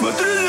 Смотри!